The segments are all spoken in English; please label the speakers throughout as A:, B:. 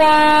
A: Bye.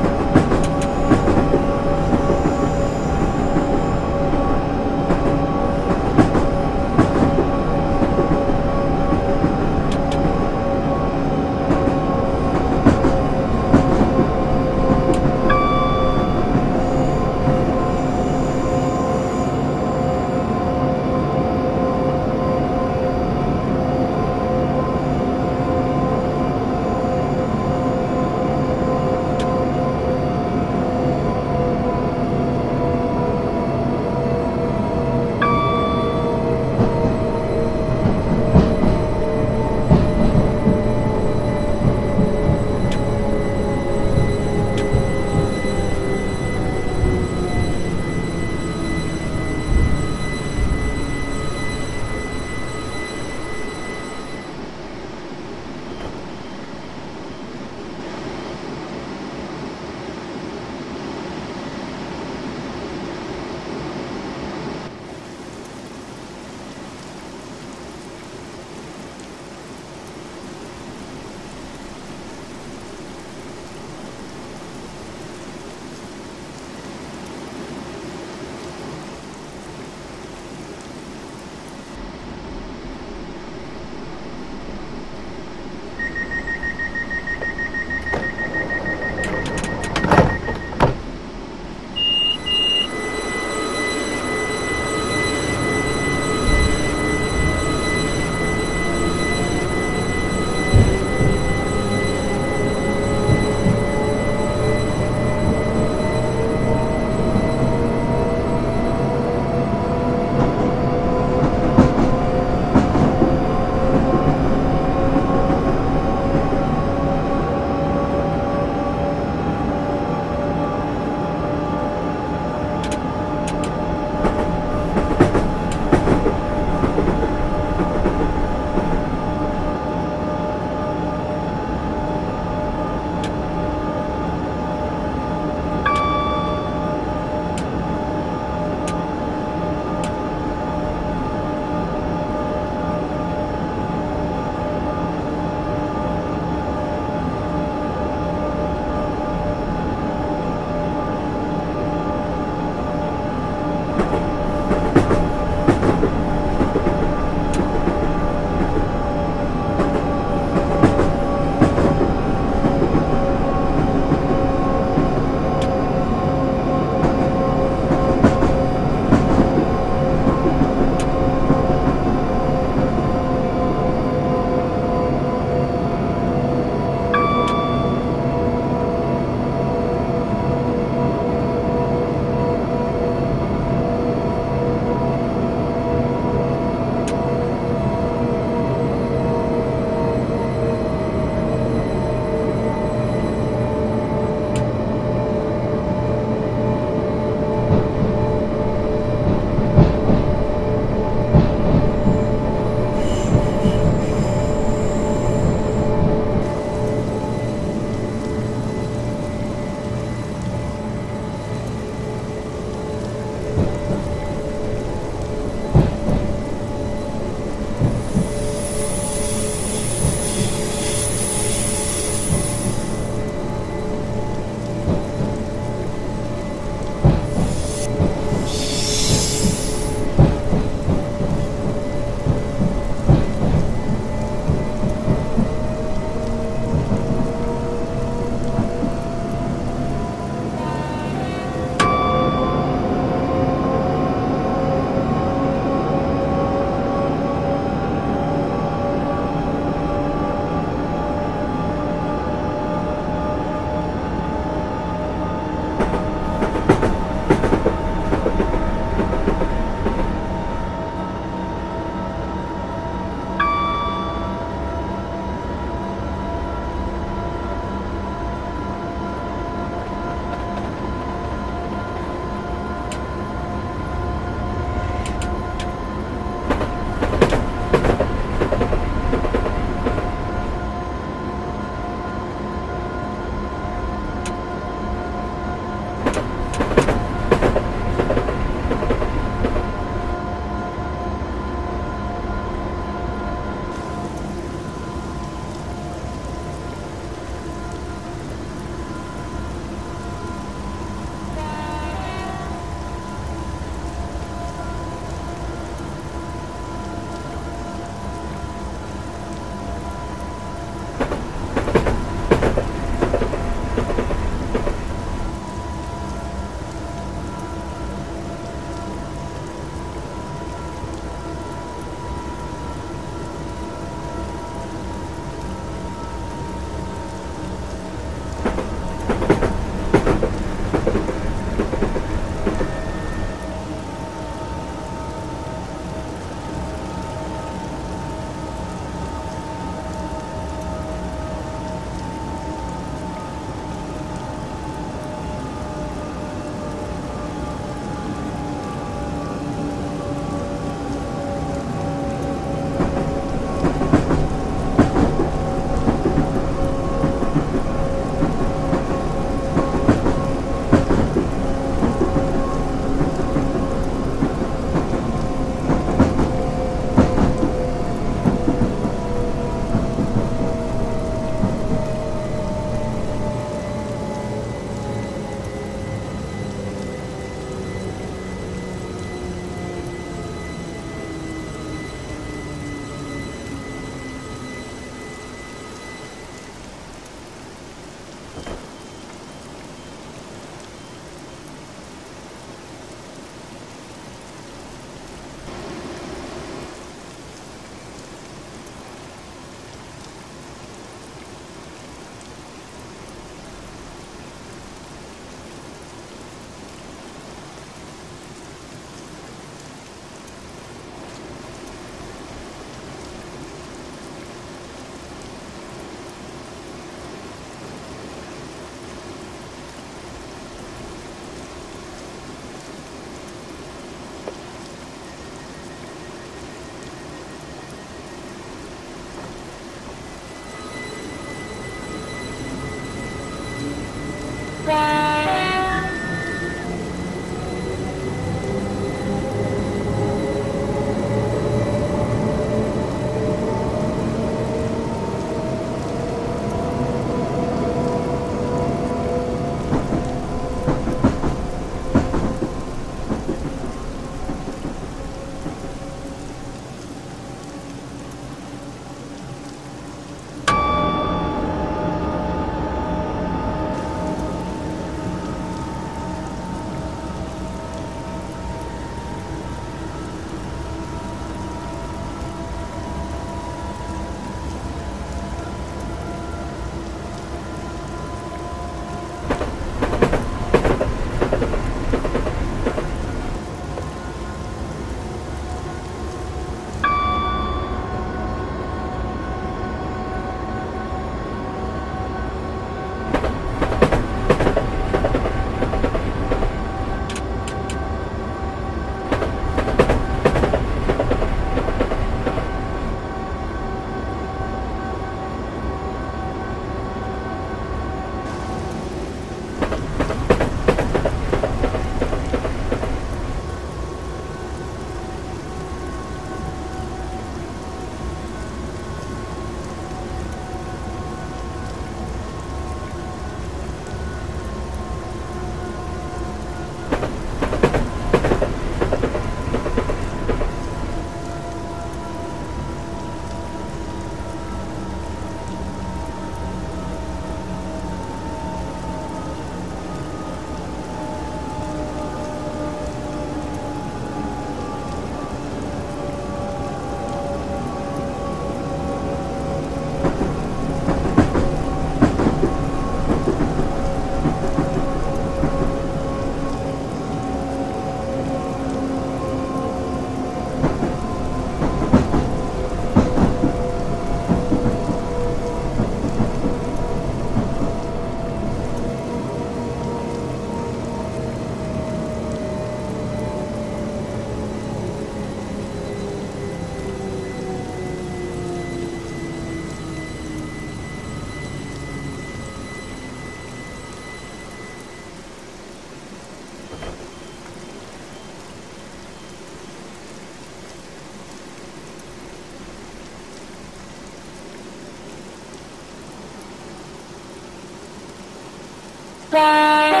A: Bye.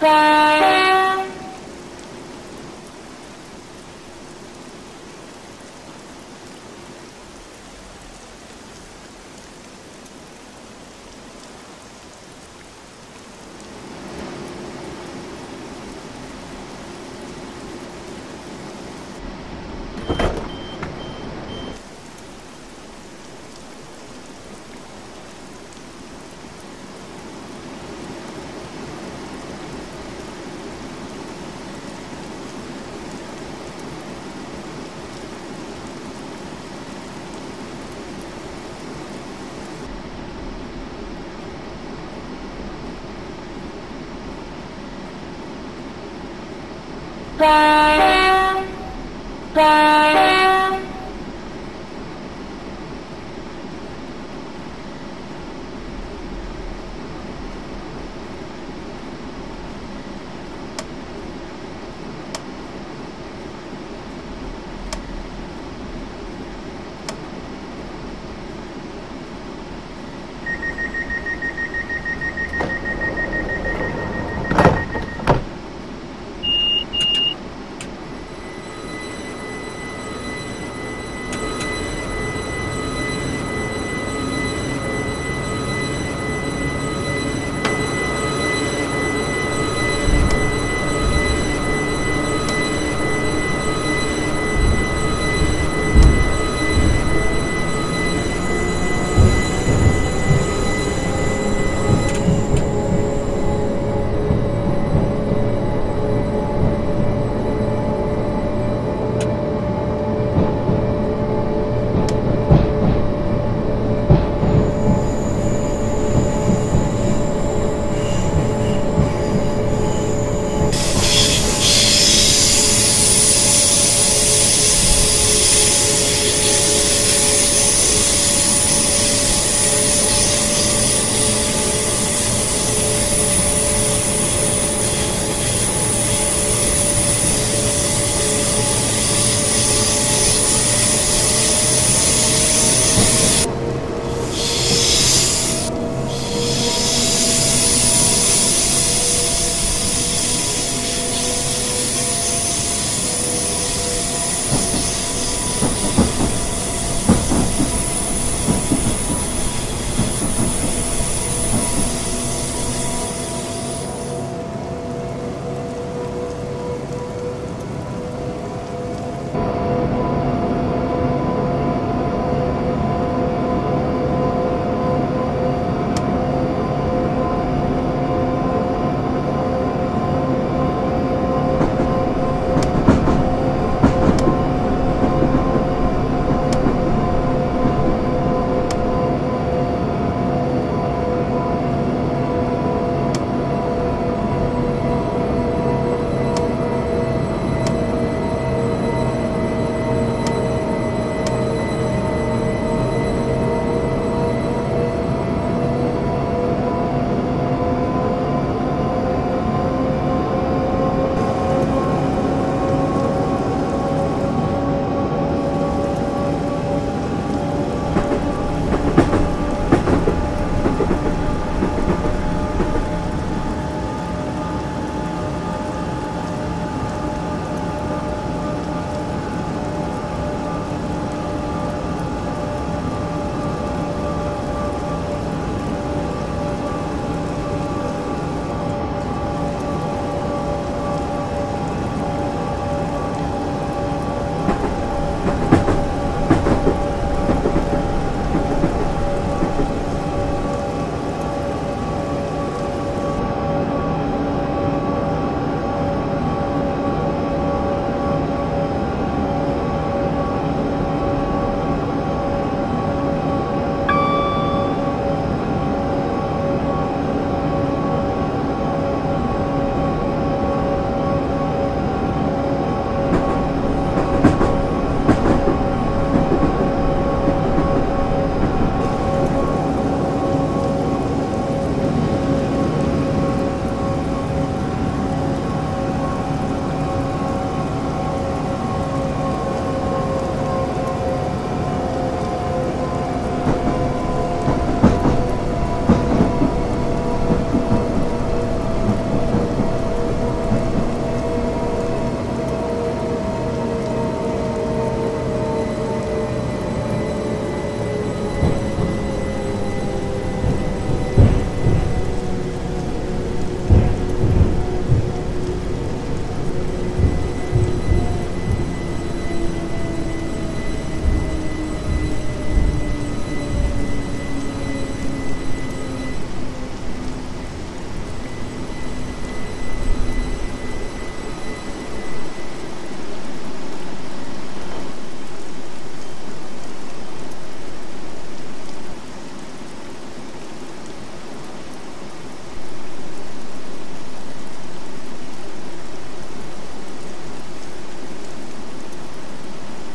A: Bye.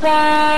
A: Bye.